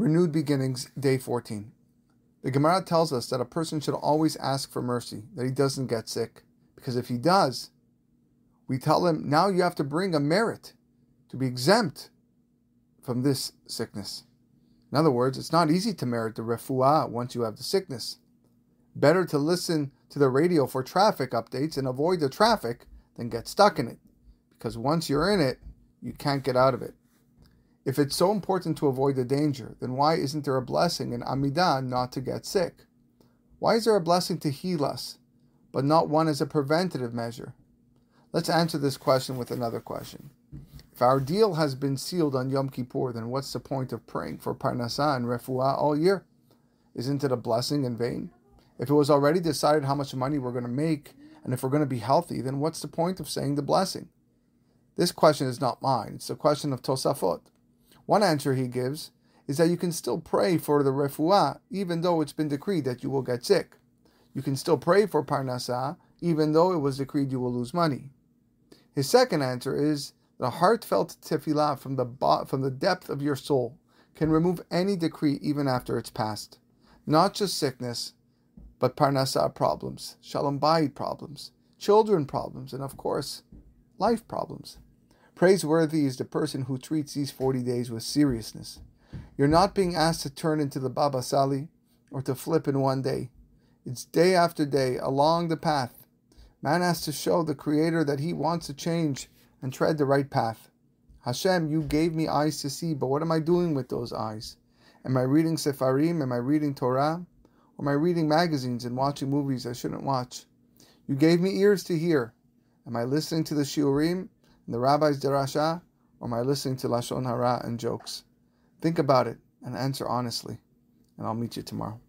Renewed Beginnings, Day 14. The Gemara tells us that a person should always ask for mercy, that he doesn't get sick. Because if he does, we tell him, now you have to bring a merit to be exempt from this sickness. In other words, it's not easy to merit the refuah once you have the sickness. Better to listen to the radio for traffic updates and avoid the traffic than get stuck in it. Because once you're in it, you can't get out of it. If it's so important to avoid the danger, then why isn't there a blessing in Amidah not to get sick? Why is there a blessing to heal us, but not one as a preventative measure? Let's answer this question with another question. If our deal has been sealed on Yom Kippur, then what's the point of praying for Parnasah and Refuah all year? Isn't it a blessing in vain? If it was already decided how much money we're going to make and if we're going to be healthy, then what's the point of saying the blessing? This question is not mine, it's a question of Tosafot. One answer he gives is that you can still pray for the refuah even though it's been decreed that you will get sick. You can still pray for parnasah even though it was decreed you will lose money. His second answer is a heartfelt tefillah from the from the depth of your soul can remove any decree even after it's passed. Not just sickness, but parnasah problems, shalom bayit problems, children problems, and of course, life problems. Praiseworthy is the person who treats these 40 days with seriousness. You're not being asked to turn into the Baba Sali or to flip in one day. It's day after day along the path. Man has to show the Creator that he wants to change and tread the right path. Hashem, you gave me eyes to see, but what am I doing with those eyes? Am I reading Sefarim? Am I reading Torah? Or am I reading magazines and watching movies I shouldn't watch? You gave me ears to hear. Am I listening to the Shiurim the rabbi's derasha, or am I listening to Lashon Hara and jokes? Think about it and answer honestly, and I'll meet you tomorrow.